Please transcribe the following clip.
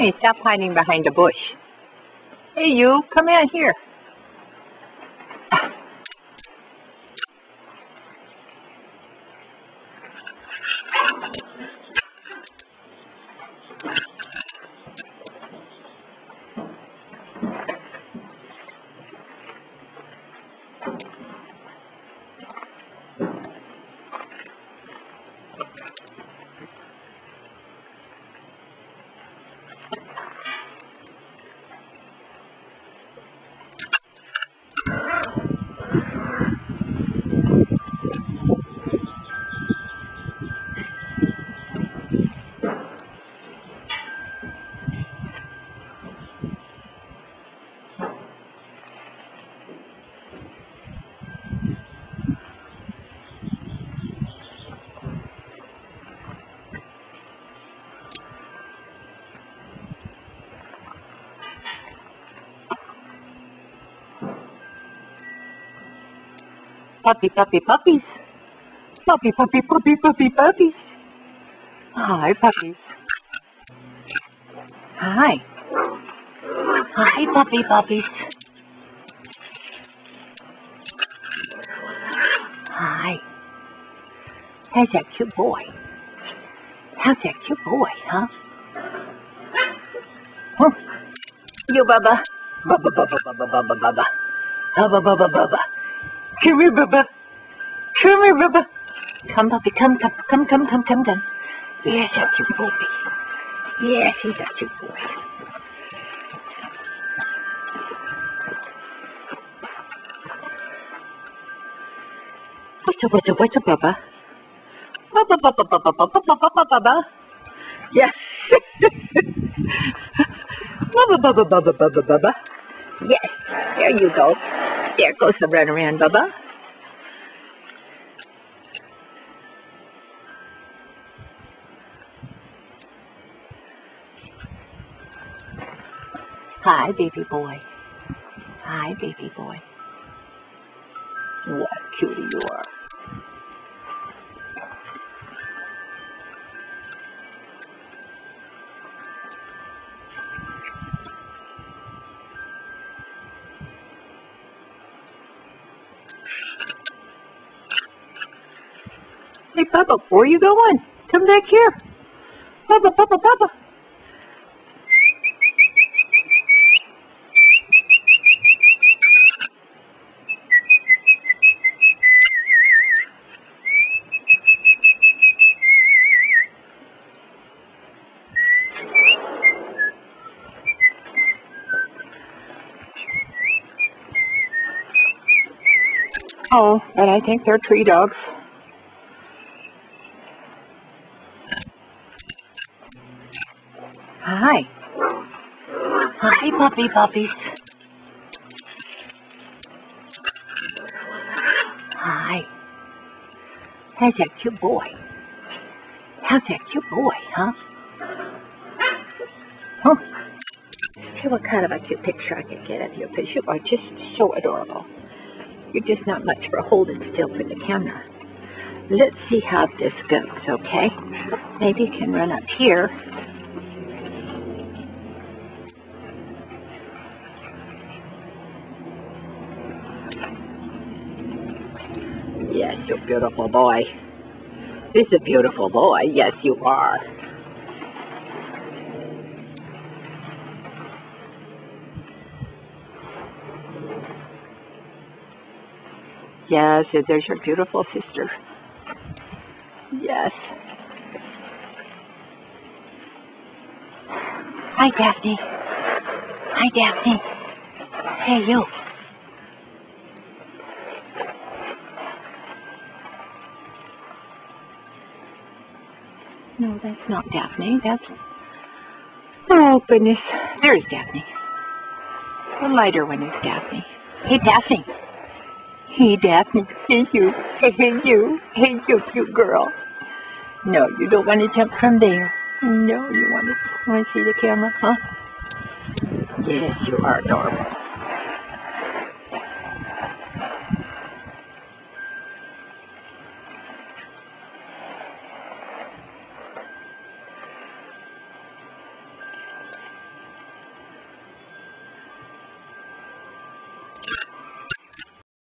Hey, stop hiding behind a bush. Hey, you, come out here. Puppy, puppy, puppies. Puppy, puppy, puppy, puppy, puppies. Hi, puppies. Hi. Hi, puppy, puppies. Hi. How's that cute boy? How's that cute boy, huh? Huh? You, Bubba. Bubba, Bubba, Bubba, Bubba, Bubba. Bubba, Bubba, Bubba. Come here, Bubba. Come here, Bubba. Come, puppy, come, come, come, come, come, come, come. Yes, that's your boy. Yes, he's a cute boy. What's up, what's up, what's up, Bubba? Bubba, Bubba, Bubba, Bubba, Bubba, Bubba, Bubba. Yes. Bubba, Bubba, Bubba, Bubba, Bubba. Yes, there you go. There goes the runaround, Bubba. Hi, baby boy. Hi, baby boy. What a cutie you are. Hey, Papa, are you going? Come back here. Papa, Papa, Papa. Oh, but I think they're tree dogs. Hi. Puppy, puppy puppies. Hi. How's that cute boy? How's that cute boy, huh? Huh? See what kind of a cute picture I can get of you, because you are just so adorable. You're just not much for holding still for the camera. Let's see how this goes, okay? Maybe you can run up here. Yes, you beautiful boy. This is a beautiful boy. Yes, you are. Yes, there's your beautiful sister. Yes. Hi, Daphne. Hi, Daphne. Hey, you. No, that's not Daphne. That's. Oh, goodness. There's Daphne. The lighter one is Daphne. Hey, Daphne. Hey, Daphne. Hey, you. Hey, you. Hey, you, cute girl. No, you don't want to jump from there. No, you want to, want to see the camera, huh? Yes, you are adorable.